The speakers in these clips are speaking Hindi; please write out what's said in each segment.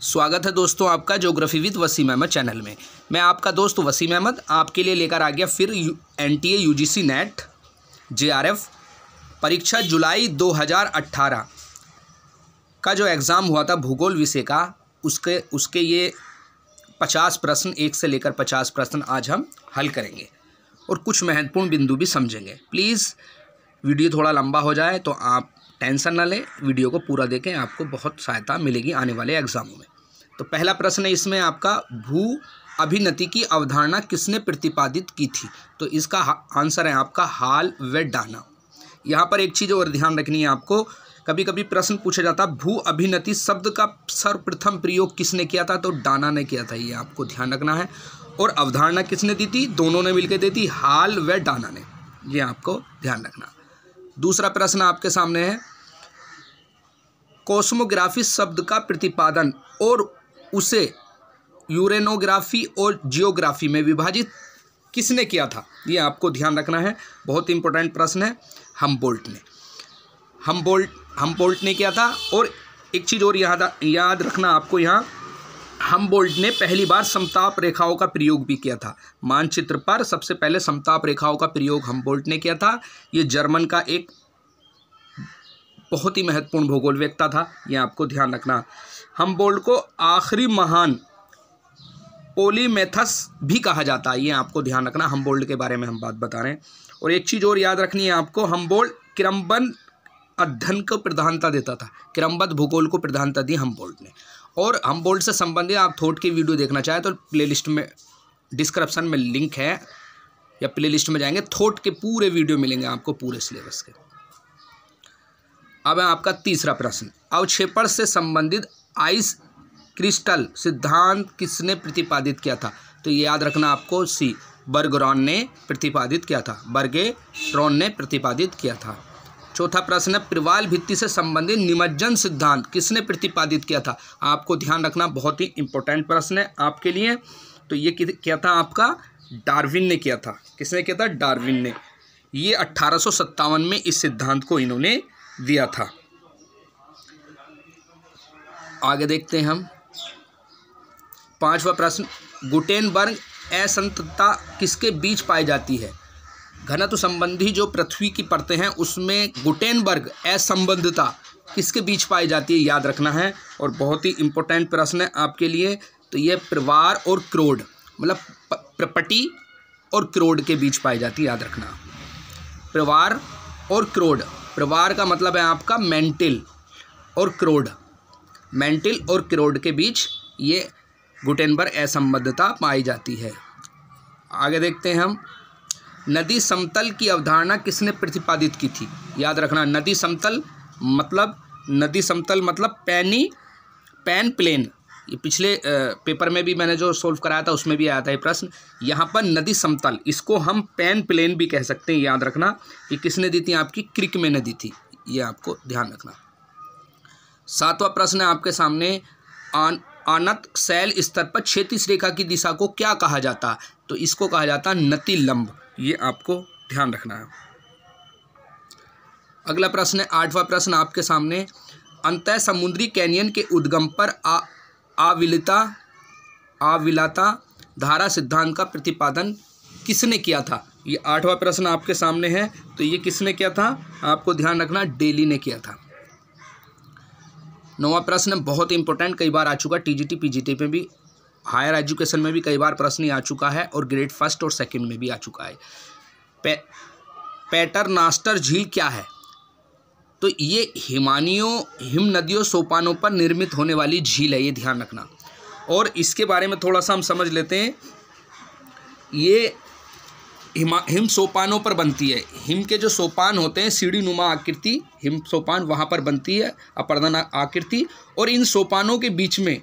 स्वागत है दोस्तों आपका geography with Wasim Ahmad channel में। मैं आपका दोस्त वसीम अहमद, आपके लिए लेकर आ गया फिर N T A U G C NET J R F परीक्षा जुलाई 2018 का जो एग्ज़ाम हुआ था भूगोल विषय का, उसके उसके ये पचास प्रश्न, एक से लेकर पचास प्रश्न आज हम हल करेंगे। और कुछ महत्वपूर्ण बिंदु भी समझेंगे। प्लीज़ वीडियो थोड़ा लंबा हो जाए तो आप टेंशन ना लें, वीडियो को पूरा देखें, आपको बहुत सहायता मिलेगी आने वाले एग्ज़ामों में। तो पहला प्रश्न है, इसमें आपका भू अभिनति की अवधारणा किसने प्रतिपादित की थी? तो इसका आंसर है आपका हाल व डाना यहाँ पर एक चीज़ और ध्यान रखनी है आपको कभी कभी प्रश्न पूछा जाता, भू अभिनति शब्द का सर्वप्रथम प्रयोग किसने किया था? तो डाना ने किया था, ये आपको ध्यान रखना है। और अवधारणा किसने दी थी? दोनों ने मिलकर दी थी, हाल व डाना ने। ये आपको ध्यान रखना। दूसरा प्रश्न आपके सामने है। कोस्मोग्राफी शब्द का प्रतिपादन और उसे यूरेनोग्राफी और जियोग्राफी में विभाजित किसने किया था? ये आपको ध्यान रखना है। बहुत इंपॉर्टेंट प्रश्न है हम बोल्ट ने। हम बोल्ट हम बोल्ट ने किया था और एक चीज़ और याद याद रखना आपको यहाँ। हम बोल्ट ने पहली बार समताप रेखाओं का प्रयोग भी किया था। मानचित्र पर सबसे पहले समताप रेखाओं का प्रयोग हम बोल्ट ने किया था। ये जर्मन का एक बहुत ही महत्वपूर्ण भूगोल व्यक्ता था। ये आपको ध्यान रखना। हम बोल्ट को आखिरी महान पोलीमेथस भी कहा जाता है। ये आपको ध्यान रखना। हम बोल्ट के बारे में हम बात बता रहे हैं। और एक चीज़ और याद रखनी है आपको। हम बोल्ट क्रमबद्ध अध्ययन को प्रधानता देता था। क्रमबद्ध भूगोल को प्रधानता दी हम बोल्ट ने। और हम बोल्ट से संबंधित आप थोट की वीडियो देखना चाहें तो प्लेलिस्ट में डिस्क्रिप्शन में लिंक है, या प्लेलिस्ट में जाएँगे, थोट के पूरे वीडियो मिलेंगे आपको पूरे सिलेबस के। अब है आपका तीसरा प्रश्न। अवक्षेपण से संबंधित आइस क्रिस्टल सिद्धांत किसने प्रतिपादित किया था? तो ये याद रखना आपको, सी, बर्गरॉन ने प्रतिपादित किया था, बर्गे रॉन ने प्रतिपादित किया था। चौथा प्रश्न है, प्रवाल भित्ति से संबंधित निमज्जन सिद्धांत, किसने प्रतिपादित किया था? आपको ध्यान रखना बहुत ही इंपॉर्टेंट प्रश्न है आपके लिए। तो ये क्या था आपका? डार्विन ने किया था। किसने किया था? डार्विन ने। ये अट्ठारह में इस सिद्धांत को इन्होंने दिया था। आगे देखते हैं हम। पांचवा प्रश्न, गुटेनबर्ग असंतता किसके बीच पाई जाती है? घनत्व संबंधी जो पृथ्वी की परतें हैं, उसमें गुटेनबर्ग असंबद्धता किसके बीच पाई जाती है, याद रखना है। और बहुत ही इंपॉर्टेंट प्रश्न है आपके लिए तो ये प्रवार और क्रोड मतलब प्रपटी और क्रोड के बीच पाई जाती है, याद रखना। प्रवार और क्रोड, प्रवार का मतलब है आपका मेंटिल और क्रोड। मेंटिल और क्रोड के बीच ये गुटेनबर असंबद्धता पाई जाती है। आगे देखते हैं हम। नदी समतल की अवधारणा किसने प्रतिपादित की थी? याद रखना, नदी समतल मतलब नदी समतल मतलब पैनी, पैन प्लेन। ये पिछले पेपर में भी मैंने जो सोल्व कराया था, उसमें भी आया था ये प्रश्न। यहाँ पर नदी समतल, इसको हम पैन प्लेन भी कह सकते हैं, याद रखना ये किसने दी थी? आपकी क्रिक में नदी थी। ये आपको ध्यान रखना। सातवां प्रश्न है आपके सामने। आन, आनत शैल स्तर पर क्षेत्रीय रेखा की दिशा को क्या कहा जाता? तो इसको कहा जाता है नति लंब ये आपको ध्यान रखना है। अगला प्रश्न है, आठवां प्रश्न आपके सामने। अंत समुद्री कैनियन के उद्गम पर आविलता, आविलाता धारा सिद्धांत का प्रतिपादन किसने किया था? ये आठवां प्रश्न आपके सामने है तो ये किसने किया था? आपको ध्यान रखना, डेली ने किया था। नौवा प्रश्न बहुत इंपॉर्टेंट कई बार आ चुका, टीजीटी, पीजीटी में भी। हायर एजुकेशन में भी कई बार प्रश्न आ चुका है और ग्रेड फ़र्स्ट और सेकंड में भी आ चुका है। पे, पैटरनास्टर झील क्या है? तो ये हिमानियों हिम नदियों सोपानों पर निर्मित होने वाली झील है ये ध्यान रखना। और इसके बारे में थोड़ा सा हम समझ लेते हैं। ये हिमा हिम सोपानों पर बनती है। हिम के जो सोपान होते हैं सीढ़ी नुमा आकृति हिम सोपान वहाँ पर बनती है अपर्दन आकृति। और इन सोपानों के बीच में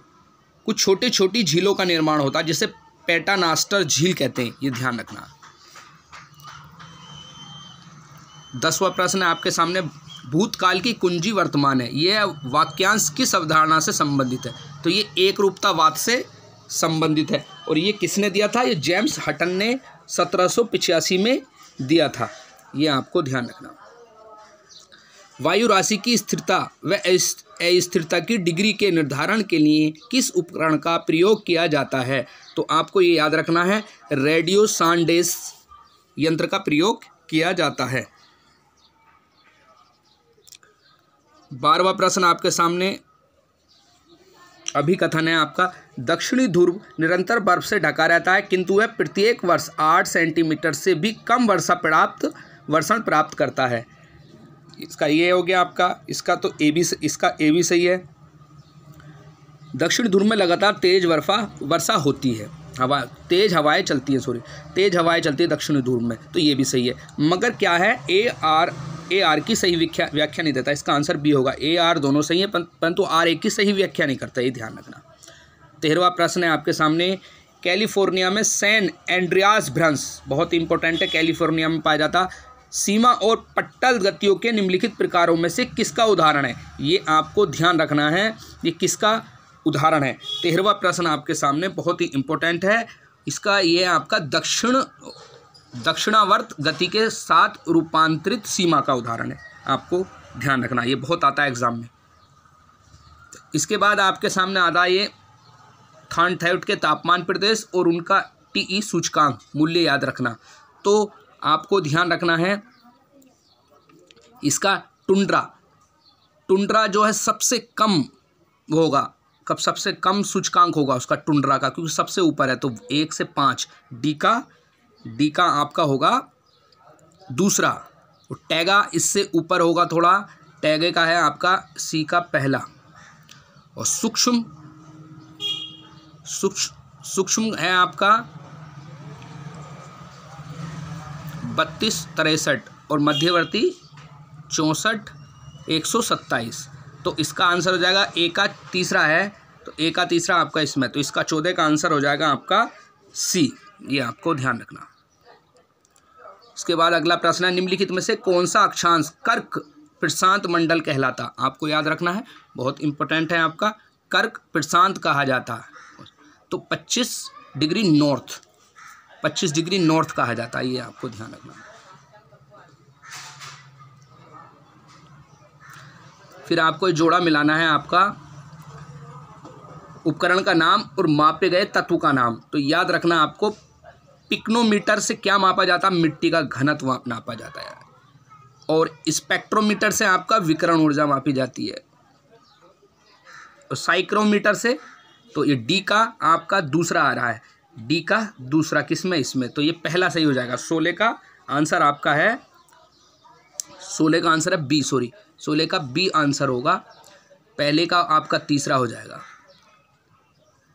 कुछ छोटी छोटी झीलों का निर्माण होता है, जिसे पेटानास्टर झील कहते हैं, ये ध्यान रखना। दसवा प्रश्न है आपके सामने, भूतकाल की कुंजी वर्तमान है, यह वाक्यांश किस अवधारणा से संबंधित है? तो ये एक रूपतावाद से संबंधित है, और ये किसने दिया था? ये जेम्स हटन ने सत्रह में दिया था, ये आपको ध्यान रखना। वायु राशि की स्थिरता व अस्थिरता की डिग्री के निर्धारण के लिए किस उपकरण का प्रयोग किया जाता है? तो आपको ये याद रखना है, रेडियो सांडेस यंत्र का प्रयोग किया जाता है। बारहवा प्रश्न आपके सामने। अभी कथन है आपका। दक्षिणी ध्रुव निरंतर बर्फ़ से ढका रहता है, किंतु वह प्रत्येक वर्ष आठ सेंटीमीटर से भी कम वर्षा प्राप्त, वर्षण प्राप्त करता है। इसका ये हो गया आपका, इसका तो ए भी इसका ए भी सही है। दक्षिण ध्रुव में लगातार तेज वर्षा वर्षा होती है। हवा, तेज हवाएँ चलती हैं सॉरी तेज हवाएँ चलती है दक्षिणी ध्रुव में तो ये भी सही है। मगर क्या है ए आर ए आर की सही व्याख्या व्याख्या नहीं देता, इसका आंसर बी होगा। ए आर दोनों सही है परंतु आर ए की सही व्याख्या नहीं करता, ये ध्यान रखना। तेरहवा प्रश्न है आपके सामने, कैलिफ़ोर्निया में सैन एंड्रियास भ्रंश बहुत इंपॉर्टेंट है, कैलिफ़ोर्निया में पाया जाता सीमा और पट्टल गतियों के निम्नलिखित प्रकारों में से किसका उदाहरण है? ये आपको ध्यान रखना है, ये किसका उदाहरण है? तेरहवा प्रश्न आपके सामने बहुत ही इंपॉर्टेंट है। इसका, ये आपका दक्षिण, दक्षिणावर्त गति के साथ रूपांतरित सीमा का उदाहरण है। आपको ध्यान रखना ये बहुत आता है एग्ज़ाम में। इसके बाद आपके सामने आता ये थानथाइट के तापमान प्रदेश और उनका टीई सूचकांक, मूल्य याद रखना। तो आपको ध्यान रखना है, इसका टुंड्रा। टुंड्रा जो है सबसे कम होगा, कब सबसे कम सूचकांक होगा उसका टुंड्रा का, क्योंकि सबसे ऊपर है तो एक से पाँच। डी का डी का आपका होगा दूसरा। और टैगा इससे ऊपर होगा थोड़ा, टैगे का है आपका सी का पहला। और सूक्ष्म सूक्ष्म सूक्ष्म है आपका बत्तीस तिरसठ और मध्यवर्ती चौंसठ, एक सौ सत्ताईस। तो इसका आंसर हो जाएगा ए का तीसरा है तो ए का तीसरा आपका इसमें तो इसका चौदह का आंसर हो जाएगा आपका सी। ये आपको ध्यान रखना। इसके बाद अगला प्रश्न है, निम्नलिखित में से कौन सा अक्षांश कर्क प्रशांत मंडल कहलाता? आपको याद रखना है, बहुत इंपॉर्टेंट है आपका, कर्क प्रशांत कहा जाता। है तो 25 डिग्री नॉर्थ 25 डिग्री नॉर्थ कहा जाता है, ये आपको ध्यान रखना। फिर आपको जोड़ा मिलाना है आपका। उपकरण का नाम और मापे गए तत्व का नाम। तो याद रखना आपको, पिक्नोमीटर से क्या मापा जाता है मिट्टी का घनत्व नापा जाता है। और स्पेक्ट्रोमीटर से आपका विकरण ऊर्जा मापी जाती है। और साइक्रोमीटर से तो ये डी का आपका दूसरा आ रहा है। डी का दूसरा किसमें इसमें। तो ये पहला सही हो जाएगा। सोलह का आंसर आपका है सोलह का आंसर है बी, सॉरी। सोलह का बी आंसर होगा। पहले का आपका तीसरा हो जाएगा।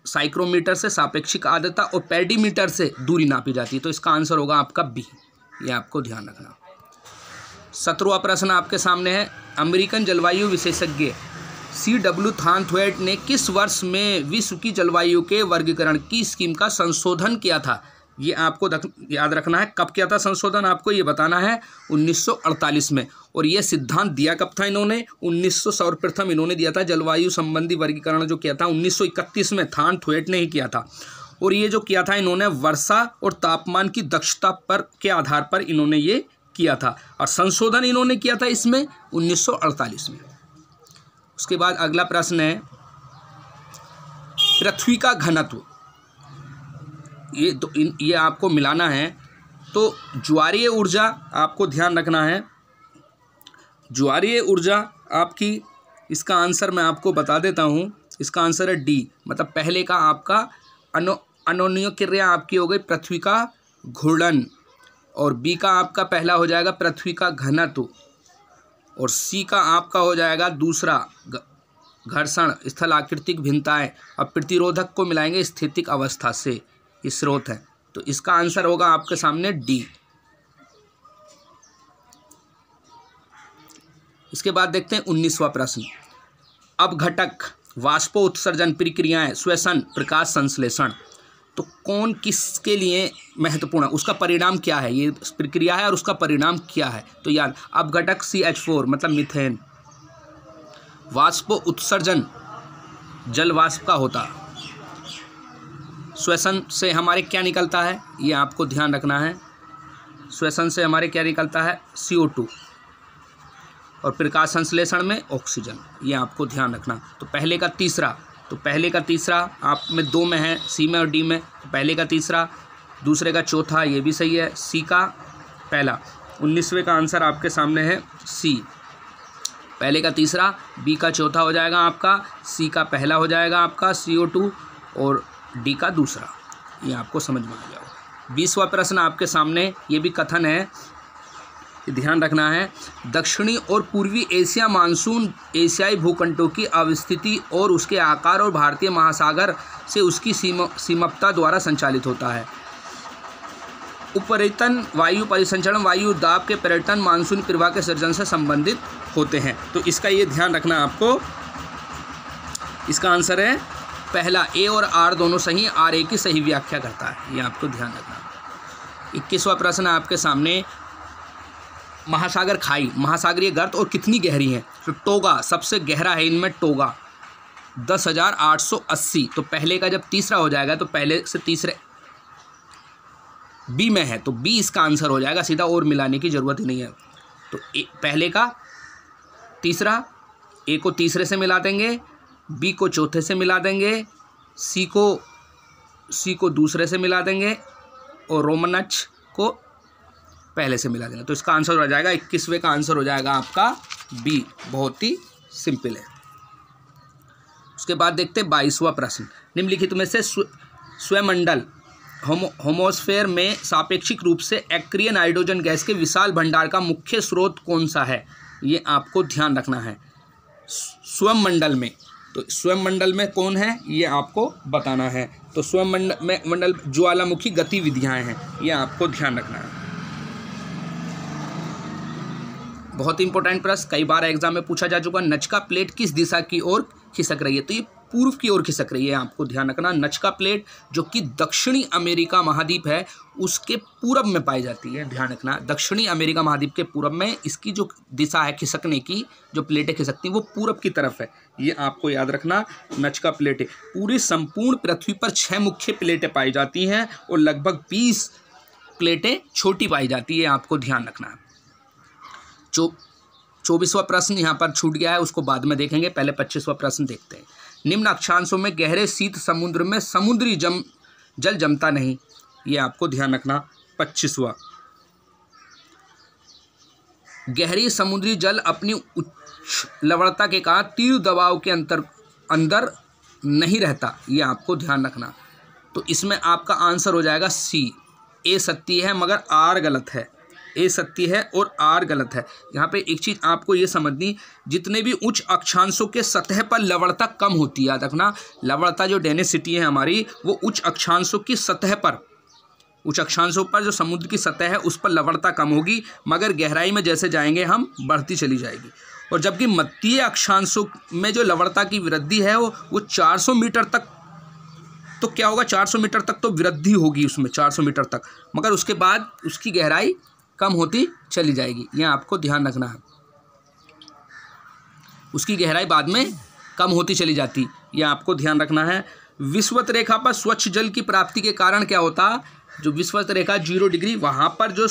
साइक्रोमीटर से सापेक्षिक आर्द्रता और पेडीमीटर से दूरी नापी जाती है। तो इसका आंसर होगा आपका बी। ये आपको ध्यान रखना। सत्रहवा प्रश्न आपके सामने है। अमेरिकन जलवायु विशेषज्ञ सी डब्ल्यू थानथवेट ने किस वर्ष में विश्व की जलवायु के वर्गीकरण की स्कीम का संशोधन किया था? ये आपको याद रखना है। कब किया था संशोधन? आपको ये बताना है 1948 में। और ये सिद्धांत दिया कब था इन्होंने? 1900 सर्वप्रथम इन्होंने दिया था जलवायु संबंधी वर्गीकरण जो किया था 1931 में। थान थुएट ने ही किया था। और ये जो किया था इन्होंने वर्षा और तापमान की दक्षता पर, के आधार पर इन्होंने ये किया था। और संशोधन इन्होंने किया था इसमें उन्नीस सौ अड़तालीस में। उसके बाद अगला प्रश्न है, पृथ्वी का घनत्व। ये तो इन, ये आपको मिलाना है। तो ज्वारीय ऊर्जा आपको ध्यान रखना है। ज्वारीय ऊर्जा आपकी, इसका आंसर मैं आपको बता देता हूँ। इसका आंसर है डी मतलब पहले का आपका अनो, अनोन्य क्रिया आपकी हो गई पृथ्वी का घूर्णन। और बी का आपका पहला हो जाएगा पृथ्वी का घनत्व। और सी का आपका हो जाएगा दूसरा घर्षण, स्थल आकृतिक भिन्नताएँ। और प्रतिरोधक को मिलाएँगे स्थितिक अवस्था से। स्रोत है। तो इसका आंसर होगा आपके सामने डी। इसके बाद देखते हैं उन्नीसवा प्रश्न। अब घटक वाष्पो उत्सर्जन प्रक्रियाएँ, श्वसन, प्रकाश संश्लेषण। तो कौन किसके लिए महत्वपूर्ण है? उसका परिणाम क्या है? ये प्रक्रिया है और उसका परिणाम क्या है? तो याद अब घटक सी एच फोर मतलब मिथेन। वाष्पो उत्सर्जन, जल वाष्प का होता। श्वसन से हमारे क्या निकलता है? ये आपको ध्यान रखना है। श्वसन से हमारे क्या निकलता है? सी ओ टू और प्रकाश संश्लेषण में ऑक्सीजन ये आपको ध्यान रखना। तो पहले का तीसरा तो पहले का तीसरा, आप में दो में है, सी में और डी में तो पहले का तीसरा, दूसरे का चौथा, ये भी सही है, सी का पहला। उन्नीसवें का आंसर आपके सामने है, सी। पहले का तीसरा, बी का चौथा हो जाएगा आपका, सी का पहला हो जाएगा आपका सी ओ टू और डी का दूसरा। ये आपको समझ में आ जाएगा बीसवा प्रश्न आपके सामने, ये भी कथन है ध्यान रखना है, दक्षिणी और पूर्वी एशिया मानसून एशियाई भूखंडों की अवस्थिति और उसके आकार और भारतीय महासागर से उसकी सीमा, सीमपता द्वारा संचालित होता है। उपरितन वायु परिसंचरण, वायु दाब के पर्यटन, मानसून प्रवाह के सृजन से संबंधित होते हैं। तो इसका ये ध्यान रखना आपको। इसका आंसर है, पहला ए और आर दोनों सही, आर ए की सही व्याख्या करता है। ये आपको ध्यान रखना इक्कीसवा प्रश्न आपके सामने महासागर खाई। महासागरीय गर्त और कितनी गहरी है? तो टोगा सबसे गहरा है इनमें टोगा। दस हज़ार आठ सौ अस्सी। तो पहले का जब तीसरा हो जाएगा तो पहले से तीसरे बी में है तो बी इसका आंसर हो जाएगा सीधा और मिलाने की ज़रूरत ही नहीं है। तो ए, पहले का तीसरा ए को तीसरे से मिला देंगे बी को चौथे से मिला देंगे सी को सी को दूसरे से मिला देंगे और रोमनच को पहले से मिला देना। तो इसका आंसर हो जाएगा, इक्कीसवें का आंसर हो जाएगा आपका बी। बहुत ही सिंपल है। उसके बाद देखते हैं बाईसवा प्रश्न। निम्नलिखित में से स्वमंडल होमो, होमोस्फेयर में सापेक्षिक रूप से एक्रियन हाइड्रोजन गैस के विशाल भंडार का मुख्य स्रोत कौन सा है? ये आपको ध्यान रखना है। स्वयं मंडल में। तो स्वयं मंडल में कौन है? ये आपको बताना है। तो स्वयं मंडल में, मंडल ज्वालामुखी गतिविधियाँ हैं। ये आपको ध्यान रखना है। बहुत इंपॉर्टेंट प्रश्न, कई बार एग्ज़ाम में पूछा जा चुका, नचका प्लेट किस दिशा की ओर खिसक रही है? तो ये पूर्व की ओर खिसक रही है, आपको ध्यान रखना। नचका प्लेट जो कि दक्षिणी अमेरिका महाद्वीप है, उसके पूरब में पाई जाती है, ध्यान रखना। दक्षिणी अमेरिका महाद्वीप के पूरब में इसकी जो दिशा है खिसकने की, जो प्लेटें खिसकती हैं, वो पूरब की तरफ़ है। ये आपको याद रखना, नचका प्लेटें पूरी संपूर्ण पृथ्वी पर छः मुख्य प्लेटें पाई जाती हैं, और लगभग बीस प्लेटें छोटी पाई जाती है, आपको ध्यान रखना। चौ चौबीसवा प्रश्न यहाँ पर छूट गया है, उसको बाद में देखेंगे, पहले पच्चीसवा प्रश्न देखते हैं। निम्न अक्षांशों में गहरे शीत समुद्र में समुद्री जम, जल जमता नहीं, ये आपको ध्यान रखना, पच्चीसवा। गहरी समुद्री जल अपनी उच्च लवणता के कारण तीव्र दबाव के अंतर, अंदर नहीं रहता, ये आपको ध्यान रखना। तो इसमें आपका आंसर हो जाएगा सी। ए सत्य है, मगर आर गलत है। ए सत्य है और आर गलत है। यहाँ पे एक चीज़ आपको ये समझनी, जितने भी उच्च अक्षांशों के सतह पर लवणता कम होती है, याद रखना, लवणता जो डेनेसिटी है हमारी, वो उच्च अक्षांशों की सतह पर, उच्च अक्षांशों पर जो समुद्र की सतह है, उस पर लवणता कम होगी, मगर गहराई में जैसे जाएँगे, हम बढ़ती चली जाएगी। और जबकि मध्य अक्षांशों में जो लवणता की वृद्धि है, वो वो 400 मीटर तक तो क्या होगा 400 मीटर तक तो वृद्धि होगी उसमें 400 मीटर तक। मगर उसके बाद उसकी गहराई कम होती चली जाएगी। यह आपको ध्यान रखना है। उसकी गहराई बाद में कम होती चली जाती। यह आपको ध्यान रखना है। विश्वत रेखा पर स्वच्छ जल की प्राप्ति के कारण क्या होता? जो विश्वत रेखा ज़ीरो डिग्री, वहाँ पर जो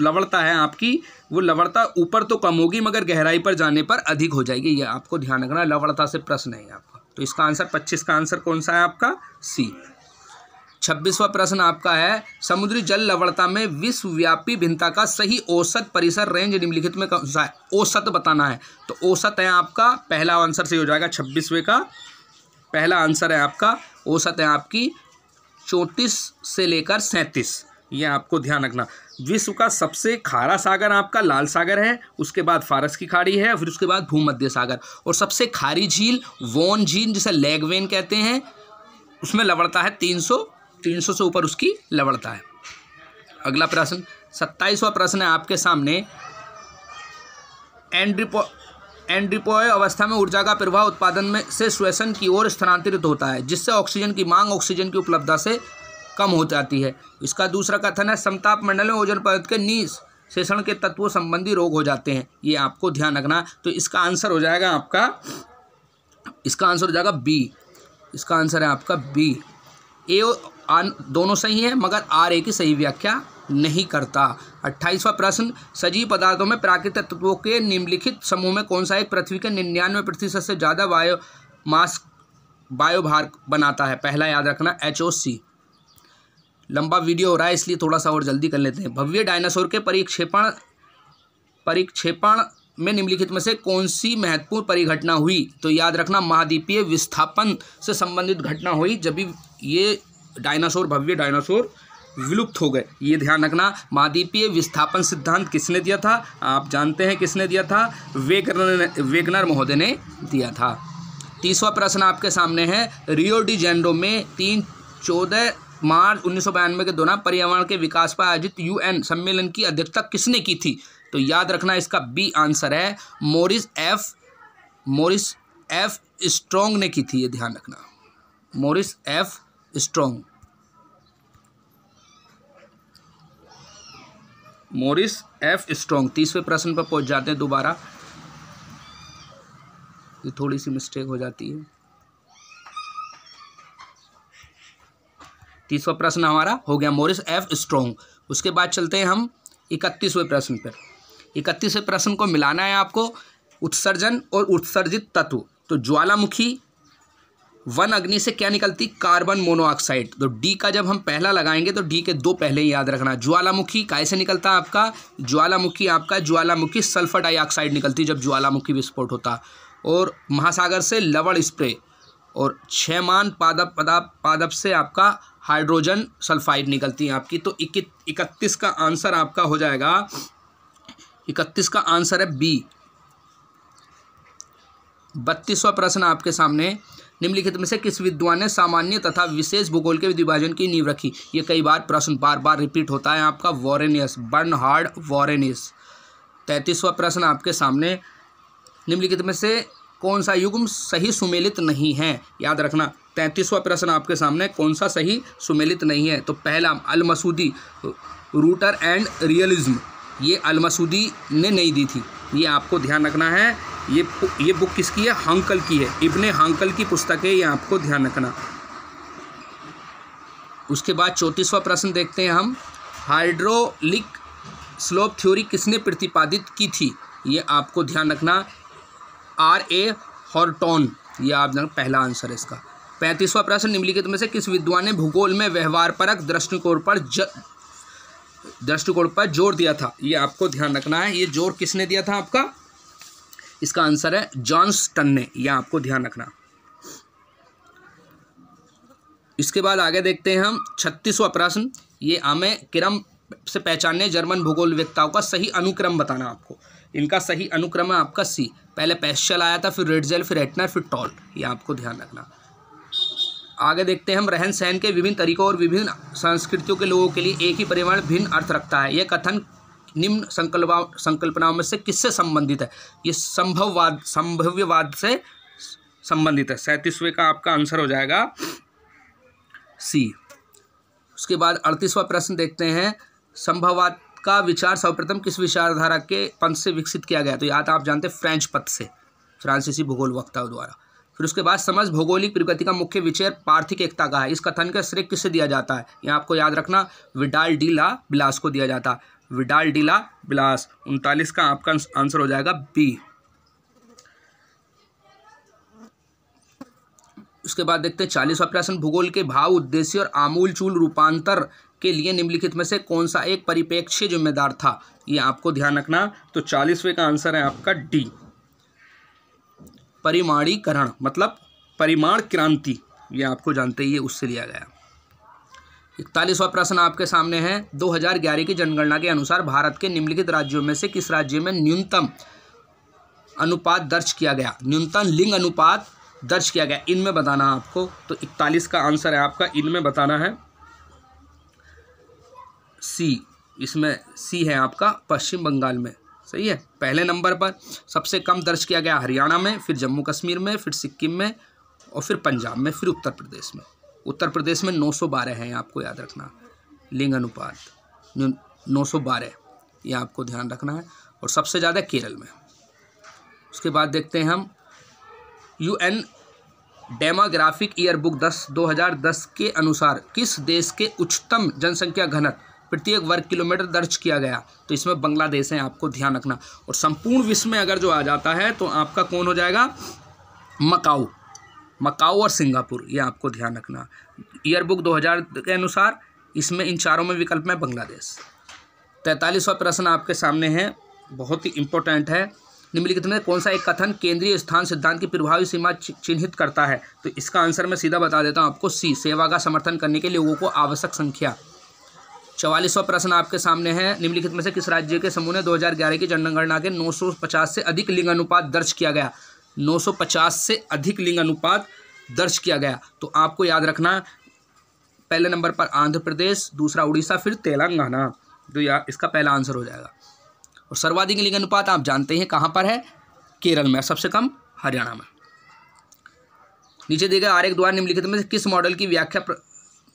लवड़ता है आपकी, वो लवड़ता ऊपर तो कम होगी, मगर गहराई पर जाने पर अधिक हो जाएगी। ये आपको ध्यान रखना लवड़ता से प्रश्न है आपका। तो इसका आंसर, पच्चीस का आंसर कौन सा है आपका? सी। छब्बीसवा प्रश्न आपका है, समुद्री जल लवणता में विश्वव्यापी भिन्नता का सही औसत परिसर रेंज निम्नलिखित में कौन सा है? औसत बताना है। तो औसत है आपका, पहला आंसर सही हो जाएगा छब्बीसवें का। पहला आंसर है आपका, औसत है आपकी चौंतीस से लेकर सैंतीस। ये आपको ध्यान रखना। विश्व का सबसे खारा सागर आपका लाल सागर है, उसके बाद फारस की खाड़ी है, फिर उसके बाद भूमध्य सागर। और सबसे खारी झील वोन झील जिसे लेगवेन कहते हैं, उसमें लवणता है तीन सौ तीन सौ से ऊपर उसकी लवड़ता है। अगला प्रश्न, सत्ताईसवा प्रश्न है आपके सामने। एंड्रिपो एंड्रिपोय अवस्था में ऊर्जा का प्रवाह उत्पादन में से श्वेसन की ओर स्थानांतरित होता है, जिससे ऑक्सीजन की मांग ऑक्सीजन की उपलब्धता से कम हो जाती है। इसका दूसरा कथन है, समताप मंडल में ओजन परत के नीस शेषण के तत्वों संबंधी रोग हो जाते हैं। ये आपको ध्यान रखना। तो इसका आंसर हो जाएगा आपका, इसका आंसर हो जाएगा बी। इसका आंसर है आपका बी। ए आन दोनों सही है, मगर आर ए की सही व्याख्या नहीं करता। अट्ठाईसवा प्रश्न, सजीव पदार्थों में प्राकृतिक तत्वों के निम्नलिखित समूह में कौन सा एक पृथ्वी के निन्यानवे प्रतिशत से ज़्यादा वायु मास वायुभार बनाता है? पहला याद रखना एच ओ सी लंबा वीडियो हो रहा है, इसलिए थोड़ा सा और जल्दी कर लेते हैं। भव्य डायनासोर के परिक्षेपण परिक्षेपण में निम्नलिखित में से कौन सी महत्वपूर्ण परिघटना हुई? तो याद रखना, महाद्वीपीय विस्थापन से संबंधित घटना हुई, जब भी ये डायनासोर, भव्य डायनासोर विलुप्त हो गए। ये ध्यान रखना, महाद्वीपीय विस्थापन सिद्धांत किसने दिया था? आप जानते हैं किसने दिया था? वेगनर वेगनर महोदय ने दिया था। तीसवा प्रश्न आपके सामने है। रियो डी जेंडो में तीन चौदह मार्च उन्नीस के दौरान पर्यावरण के विकास पर आयोजित यूएन सम्मेलन की अध्यक्षता किसने की थी? तो याद रखना इसका बी आंसर है। Morris F Morris F Strong ने की थी, ये ध्यान रखना। Morris F Strong. Morris F Strong तीसरे प्रश्न पर पहुँच जाते हैं दोबारा। ये थोड़ी सी मिस्टेक हो जाती है। तीसवा प्रश्न हमारा हो गया मोरिस एफ़ स्ट्रोंग उसके बाद चलते हैं हम इकतीसवें प्रश्न पर। इकतीसवें प्रश्न को मिलाना है आपको उत्सर्जन और उत्सर्जित तत्व। तो ज्वालामुखी वन अग्नि से क्या निकलती? Carbon monoxide. तो डी का जब हम पहला लगाएँगे तो डी के दो पहले ही याद रखना। ज्वालामुखी कैसे निकलता आपका? ज्वालामुखी आपका, ज्वालामुखी सल्फ़र डाइऑक्साइड निकलती जब ज्वालामुखी विस्फोट होता। और महासागर से लवण स्प्रे। और छः मान पादप पदाप, पादप से आपका हाइड्रोजन सल्फाइड निकलती है आपकी। तो इकतीस का आंसर आपका हो जाएगा। इकतीस का आंसर है बी। बत्तीसवा प्रश्न आपके सामने। निम्नलिखित में से किस विद्वान ने सामान्य तथा विशेष भूगोल के विभाजन की नींव रखी? ये कई बार प्रश्न बार बार रिपीट होता है आपका। वॉरेनियस बर्न हार्ड वॉरेनियस। तैंतीसवा प्रश्न आपके सामने। निम्नलिखित में से कौन सा युग्म सही सुमेलित नहीं है? याद रखना, तैंतीसवा प्रश्न आपके सामने, कौन सा सही सुमेलित नहीं है? तो पहला, अलमसूदी, रूटर एंड रियलिज्म। ये अलमसूदी ने नहीं दी थी। ये आपको ध्यान रखना है। ये ये बुक किसकी है? हांकल की है। इब्ने हांकल की पुस्तक है, ये आपको ध्यान रखना। उसके बाद चौंतीसवा प्रश्न देखते हैं हम। हाइड्रोलिक स्लोप थ्योरी किसने प्रतिपादित की थी? ये आपको ध्यान रखना। R A Horton. ये आप पहला आंसर है इसका। पैंतीसवा प्रश्न, निम्नलिखित में से किस विद्वान ने भूगोल में व्यवहार परक दृष्टिकोण पर दृष्टिकोण पर ज़ोर दिया था। ये आपको ध्यान रखना है। ये ज़ोर किसने दिया था आपका? इसका आंसर है जॉन्सटन ने। यह आपको ध्यान रखना। इसके बाद आगे देखते हैं हम। छत्तीसवा प्रश्न। ये हमें क्रम से पहचानने जर्मन भूगोल व्यक्ताओं का सही अनुक्रम बताना आपको। इनका सही अनुक्रम है आपका सी। पहले पेस्चल आया था, फिर रेडजेल, फिर एटनर, फिर टॉल। ये आपको ध्यान रखना। आगे देखते हैं हम रहन सहन के विभिन्न तरीकों और विभिन्न संस्कृतियों के लोगों के लिए एक ही परिमाण भिन्न अर्थ रखता है। यह कथन निम्न संकल्प, संकल्पनाओं में से किससे संबंधित है? ये संभववाद, संभव्यवाद से संबंधित है। सैंतीसवें का आपका आंसर हो जाएगा सी उसके बाद अड़तीसवा प्रश्न देखते हैं। संभववाद का विचार सर्वप्रथम किस विचारधारा के पंथ से विकसित किया गया? तो याद आप जानते फ्रेंच पथ से, फ्रांसीसी भूगोल वक्ताओं द्वारा। फिर उसके बाद समझ, भौगोलिक प्रगति का मुख्य विषय पार्थिक एकता का है। इस कथन का श्रेय किससे दिया जाता है? यहाँ आपको याद रखना, विडाल डीला बिलास को दिया जाता। है विडाल डीला बिलास, उनतालीस का आपका आंसर हो जाएगा बी। उसके बाद देखते हैं, चालीसवा प्रश्न, भूगोल के भाव, उद्देश्य और आमूल चूल रूपांतर के लिए निम्नलिखित में से कौन सा एक परिपेक्ष्य जिम्मेदार था? ये आपको ध्यान रखना। तो चालीसवें का आंसर है आपका डी। परिमाणीकरण मतलब परिमाण क्रांति ये आपको जानते ही है, उससे लिया गया। इकतालीसवा प्रश्न आपके सामने है। 2011 की जनगणना के अनुसार भारत के निम्नलिखित राज्यों में से किस राज्य में न्यूनतम अनुपात दर्ज किया गया? न्यूनतम लिंग अनुपात दर्ज किया गया। इनमें बताना आपको तो इकतालीस का आंसर है आपका, इनमें बताना है। सी, इसमें सी है आपका, पश्चिम बंगाल में। सही है? पहले नंबर पर सबसे कम दर्ज किया गया हरियाणा में, फिर जम्मू कश्मीर में, फिर सिक्किम में और फिर पंजाब में, फिर उत्तर प्रदेश में। उत्तर प्रदेश में नौ सौ बारह है, आपको याद रखना। लिंग अनुपात नौ सौ बारह, ये आपको ध्यान रखना है। और सबसे ज़्यादा केरल में। उसके बाद देखते हैं हम। U N demographic year book दस, दो हज़ार दस के अनुसार किस देश के उच्चतम जनसंख्या घनत्व प्रत्येक वर्ग किलोमीटर दर्ज किया गया। तो इसमें बांग्लादेश है, आपको ध्यान रखना। और संपूर्ण विश्व में अगर जो आ जाता है तो आपका कौन हो जाएगा? मकाऊ। मकाऊ और सिंगापुर, ये आपको ध्यान रखना। ईयर बुक दो हज़ार के अनुसार, इसमें इन चारों में विकल्प में बांग्लादेश। तैंतालीसवा प्रश्न आपके सामने है, बहुत ही इंपॉर्टेंट है। निम्नलिखित में कौन सा एक कथन केंद्रीय स्थान सिद्धांत की प्रभावी सीमा चिन्हित करता है? तो इसका आंसर मैं सीधा बता देता हूँ आपको। सी, सेवा का समर्थन करने के लोगों को आवश्यक संख्या। चवालीसवा प्रश्न आपके सामने है। निम्नलिखित में से किस राज्य के समूह ने 2011 की जनगणना के 950 से अधिक लिंग अनुपात दर्ज किया गया? 950 से अधिक लिंग अनुपात दर्ज किया गया। तो आपको याद रखना, पहले नंबर पर आंध्र प्रदेश, दूसरा उड़ीसा, फिर तेलंगाना। तो या, इसका पहला आंसर हो जाएगा। और सर्वाधिक लिंग अनुपात आप जानते हैं कहाँ पर है? केरल में सबसे कम हरियाणा में। नीचे दिए गए आरेख द्वारा निम्नलिखित में किस मॉडल की व्याख्या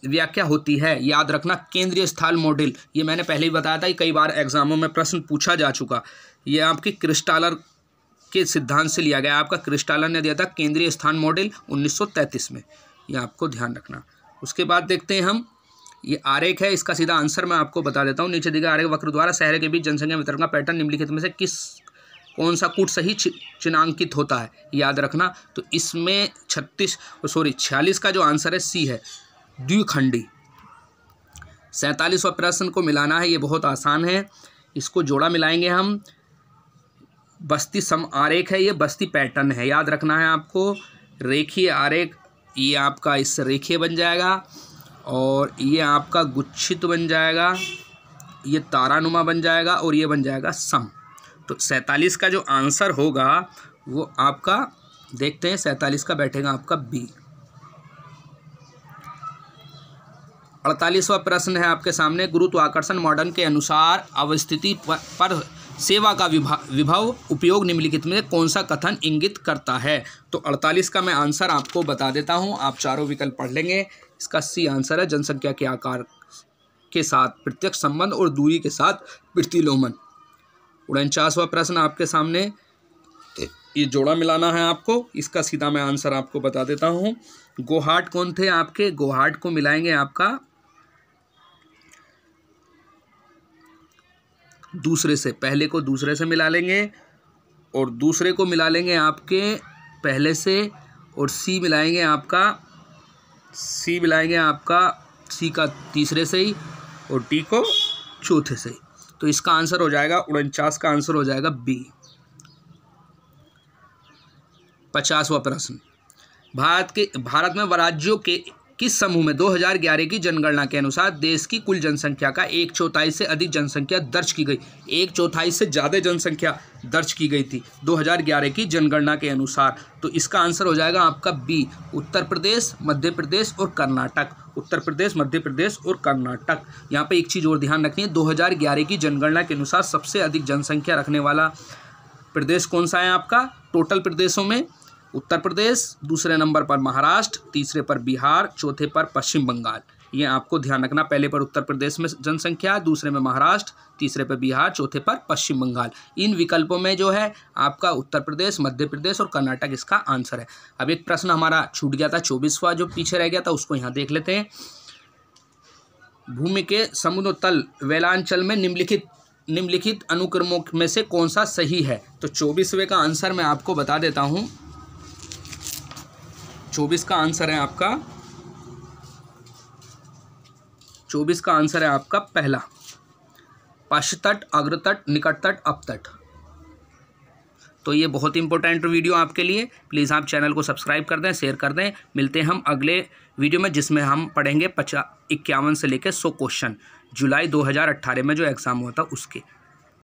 व्याख्या होती है। याद रखना, केंद्रीय स्थल मॉडल ये मैंने पहले ही बताया था कई बार एग्जामों में प्रश्न पूछा जा चुका। ये आपकी क्रिस्टालर के सिद्धांत से लिया गया। आपका क्रिस्टालर ने दिया था केंद्रीय स्थान मॉडल 1933 में। ये आपको ध्यान रखना। उसके बाद देखते हैं हम। ये आरेख है, इसका सीधा आंसर मैं आपको बता देता हूँ। नीचे दिखा आरेख वक्र द्वारा शहर के बीच जनसंख्या वितरण का पैटर्न निम्नलिखित में से किस, कौन सा कूट सही चिन्हांकित होता है? याद रखना। तो इसमें छत्तीस सॉरी छियालीस का जो आंसर है, सी है। द्विखंडी। सैंतालीसवा प्रश्न को मिलाना है, ये बहुत आसान है। इसको जोड़ा मिलाएँगे हम। बस्ती सम आरेख है, ये बस्ती पैटर्न है, याद रखना है आपको। रेखीय आरेख, ये आपका इससे रेखीय बन जाएगा और ये आपका गुच्छित बन जाएगा, ये तारानुमा बन जाएगा और ये बन जाएगा सम। तो सैंतालीस का जो आंसर होगा, वो आपका, देखते हैं, सैंतालीस का बैठेगा आपका बी। अड़तालीसवा प्रश्न है आपके सामने। गुरुत्वाकर्षण मॉडल के अनुसार अवस्थिति पर सेवा का विभव उपयोग निम्नलिखित में कौन सा कथन इंगित करता है? तो अड़तालीस का मैं आंसर आपको बता देता हूँ। आप चारों विकल्प पढ़ लेंगे। इसका सी आंसर है जनसंख्या के आकार के साथ प्रत्यक्ष संबंध और दूरी के साथ प्रतिलोमन। उनचासवा प्रश्न आपके सामने। ये जोड़ा मिलाना है आपको। इसका सीधा मैं आंसर आपको बता देता हूँ। गोहाट कौन थे आपके? गोहाट को मिलाएँगे आपका दूसरे से, पहले को दूसरे से मिला लेंगे और दूसरे को मिला लेंगे आपके पहले से और सी मिलाएँगे आपका सी मिलाएँगे आपका सी का तीसरे से ही और डी को चौथे से ही। तो इसका आंसर हो जाएगा, उनचास का आंसर हो जाएगा बी पचासवा प्रश्न। भारत के, भारत में राज्यों के किस समूह में 2011 की जनगणना के अनुसार देश की कुल जनसंख्या का एक चौथाई से अधिक जनसंख्या दर्ज की गई। एक चौथाई से ज़्यादा जनसंख्या दर्ज की गई थी 2011 की जनगणना के अनुसार। तो इसका आंसर हो जाएगा आपका बी, उत्तर प्रदेश, मध्य प्रदेश और कर्नाटक। उत्तर प्रदेश, मध्य प्रदेश और कर्नाटक। यहाँ पे एक चीज़ और ध्यान रखनी है 2011 की जनगणना के अनुसार सबसे अधिक जनसंख्या रखने वाला प्रदेश कौन सा है आपका? टोटल प्रदेशों में उत्तर प्रदेश, दूसरे नंबर पर महाराष्ट्र, तीसरे पर बिहार, चौथे पर पश्चिम बंगाल। ये आपको ध्यान रखना, पहले पर उत्तर प्रदेश में जनसंख्या, दूसरे में महाराष्ट्र, तीसरे पर बिहार, चौथे पर पश्चिम बंगाल। इन विकल्पों में जो है, आपका उत्तर प्रदेश, मध्य प्रदेश और कर्नाटक इसका आंसर है। अब एक प्रश्न हमारा छूट गया था, चौबीसवा जो पीछे रह गया था, उसको यहाँ देख लेते हैं। भूमि के समुद्र तल वेलांचल में निम्नलिखित निम्नलिखित अनुक्रमों में से कौन सा सही है? तो चौबीसवें का आंसर मैं आपको बता देता हूँ। चौबीस का आंसर है आपका। चौबीस का आंसर है आपका पहला। पश्चतट अग्रतट, निकटतट, अपतट। तो ये बहुत इंपॉर्टेंट वीडियो आपके लिए। प्लीज़ आप चैनल को सब्सक्राइब कर दें शेयर कर दें। मिलते हैं हम अगले वीडियो में, जिसमें हम पढ़ेंगे पचा इक्यावन से लेकर सौ क्वेश्चन जुलाई 2018 में जो एग्ज़ाम हुआ था, उसके।